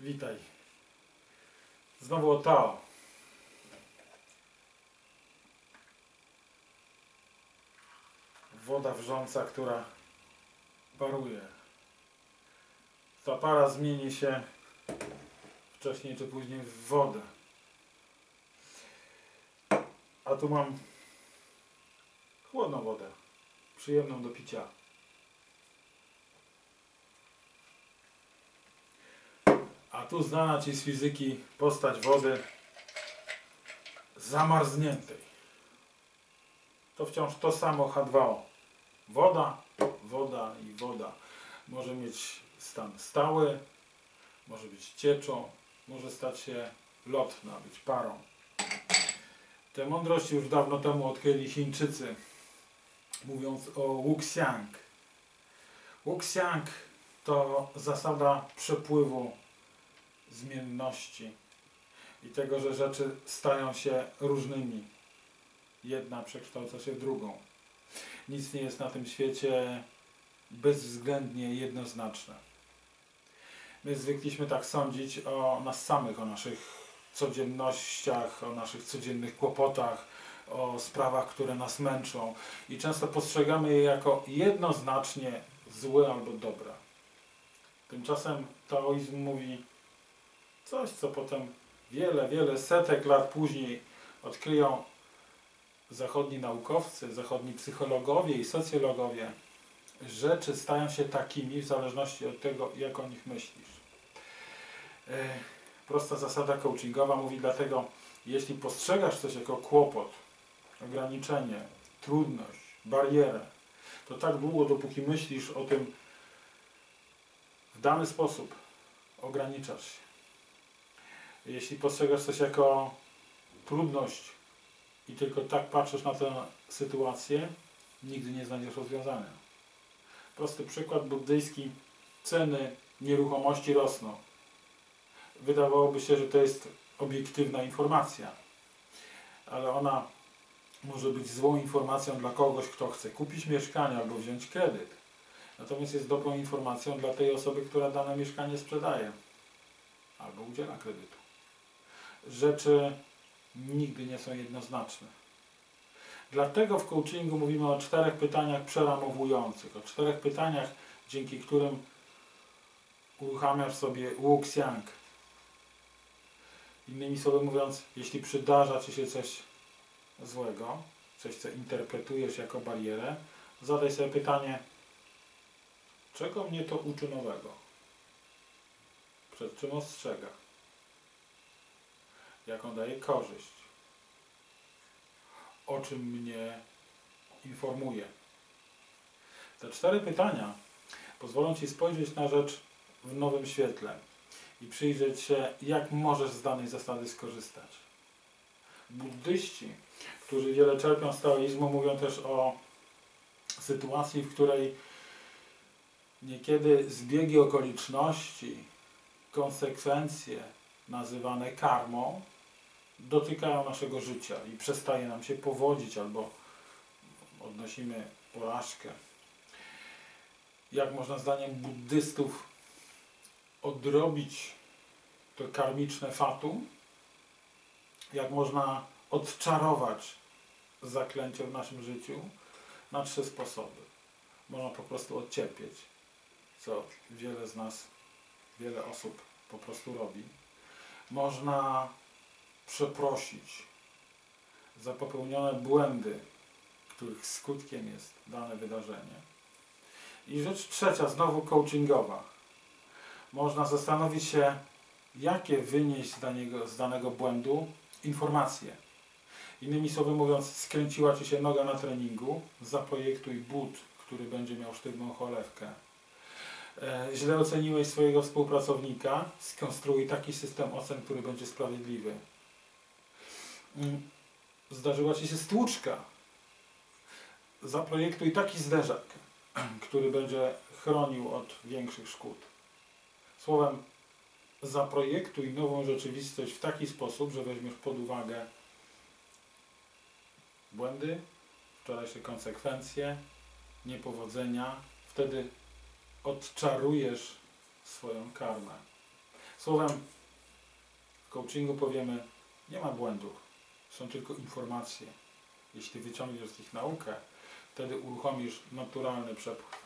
Witaj. Znowu o Tao. Woda wrząca, która paruje. Ta para zmieni się wcześniej czy później w wodę. A tu mam chłodną wodę, przyjemną do picia. A tu znana Ci z fizyki postać wody zamarzniętej. To wciąż to samo H2O. Woda, woda i woda. Może mieć stan stały, może być cieczą, może stać się lotna, być parą. Tę mądrość już dawno temu odkryli Chińczycy, mówiąc o Wuxiang. Wuxiang to zasada przepływu zmienności i tego, że rzeczy stają się różnymi. Jedna przekształca się w drugą. Nic nie jest na tym świecie bezwzględnie jednoznaczne. My zwykliśmy tak sądzić o nas samych, o naszych codziennościach, o naszych codziennych kłopotach, o sprawach, które nas męczą i często postrzegamy je jako jednoznacznie złe albo dobre. Tymczasem taoizm mówi coś, co potem wiele, wiele setek lat później odkryją zachodni naukowcy, zachodni psychologowie i socjologowie. Rzeczy stają się takimi w zależności od tego, jak o nich myślisz. E, prosta zasada coachingowa mówi dlatego, jeśli postrzegasz coś jako kłopot, ograniczenie, trudność, barierę, to tak długo, dopóki myślisz o tym w dany sposób, ograniczasz się. Jeśli postrzegasz coś jako trudność i tylko tak patrzysz na tę sytuację, nigdy nie znajdziesz rozwiązania. Prosty przykład buddyjski. Ceny nieruchomości rosną. Wydawałoby się, że to jest obiektywna informacja, ale ona może być złą informacją dla kogoś, kto chce kupić mieszkanie albo wziąć kredyt. Natomiast jest dobrą informacją dla tej osoby, która dane mieszkanie sprzedaje albo udziela kredytu. Rzeczy nigdy nie są jednoznaczne. Dlatego w coachingu mówimy o czterech pytaniach przeramowujących, o czterech pytaniach, dzięki którym uruchamiasz sobie Wuxiang. Innymi słowy mówiąc, jeśli przydarza Ci się coś złego, coś co interpretujesz jako barierę, zadaj sobie pytanie, czego mnie to uczy nowego? Przed czym ostrzega? Jaką daje korzyść? O czym mnie informuje? Te cztery pytania pozwolą Ci spojrzeć na rzecz w nowym świetle i przyjrzeć się, jak możesz z danej zasady skorzystać. Buddyści, którzy wiele czerpią z taoizmu, mówią też o sytuacji, w której niekiedy zbiegi okoliczności, konsekwencje nazywane karmą dotykają naszego życia i przestaje nam się powodzić albo odnosimy porażkę. Jak można zdaniem buddystów odrobić to karmiczne fatum? Jak można odczarować zaklęcie w naszym życiu? Na trzy sposoby. Można po prostu odcierpieć, co wiele z nas, wiele osób po prostu robi. Można przeprosić za popełnione błędy, których skutkiem jest dane wydarzenie. I rzecz trzecia, znowu coachingowa. Można zastanowić się, jakie wynieść z danego, z danego błędu informacje. Innymi słowy mówiąc, skręciła Ci się noga na treningu, zaprojektuj but, który będzie miał sztywną cholewkę. E, źle oceniłeś swojego współpracownika, skonstruuj taki system ocen, który będzie sprawiedliwy. Zdarzyła Ci się stłuczka. Zaprojektuj taki zderzak, który będzie chronił od większych szkód. Słowem, zaprojektuj nową rzeczywistość w taki sposób, że weźmiesz pod uwagę błędy, wczorajsze konsekwencje, niepowodzenia. Wtedy odczarujesz swoją karmę. Słowem, w coachingu powiemy, nie ma błędów, są tylko informacje. Jeśli wyciągniesz z nich naukę, wtedy uruchomisz naturalny przepływ